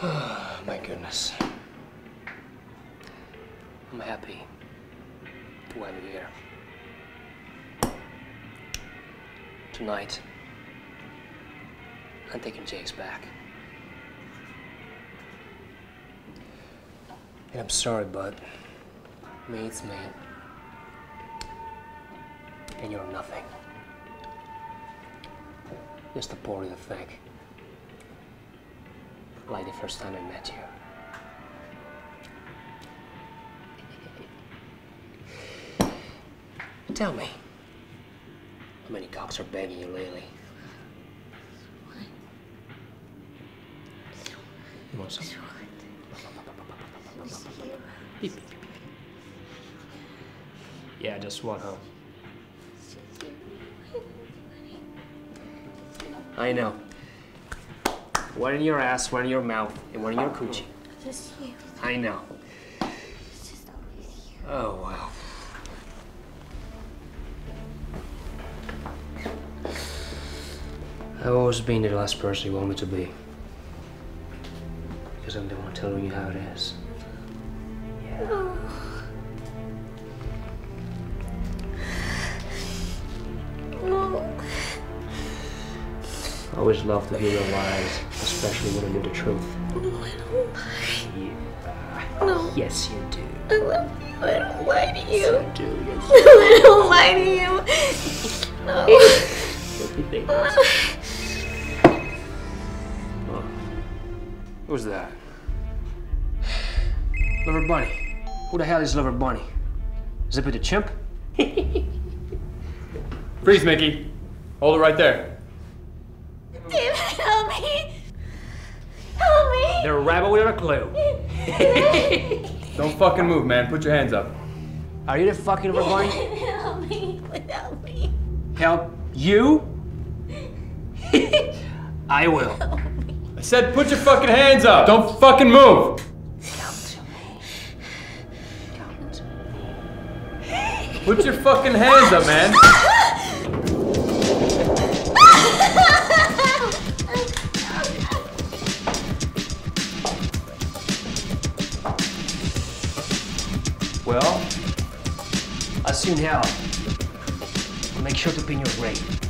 goodness. I'm happy to have you here. Tonight, I'm taking Jake's back. And I'm sorry, but me, it's me. And you're nothing. Just a poor little thing. Like the first time I met you. Tell me, how many cocks are begging you lately? You want some? Yeah, just one, huh? I know. One in your ass, one in your mouth, and one in your coochie. Just you. I know. It's just always you. Oh, wow. I've always been the last person you want me to be. Because I'm the one telling you how it is. No. Always love to hear your lies, especially when I know the truth. No, I don't lie. Yeah. No. Yes, you do. I love you. I don't lie to Yes, you. you do. Yes, No, I don't lie to you. No. you do. Oh. Who's that? Lover Bunny. Who the hell is Lover Bunny? Zippy the chimp? Freeze, Mickey. Hold it right there. David, help me. Help me. They're a rabbit without a clue. Don't fucking move, man. Put your hands up. Are you the fucking Lover Bunny? help me. Please help me. Help you? I will. I said put your fucking hands up. Don't fucking move. Come to me. Come to me. Put your fucking hands up, man. Well, I'll soon help. Make sure to pin your grave.